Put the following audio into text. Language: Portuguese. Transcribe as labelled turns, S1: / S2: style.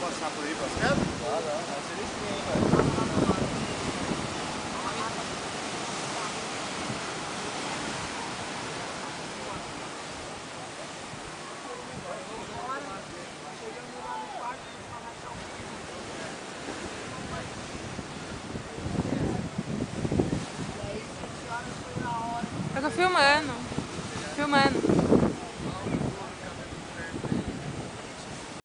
S1: passar por aí, Pascal?
S2: Ah, não, vai ser isso velho.
S3: Eu tô filmando. Filmando.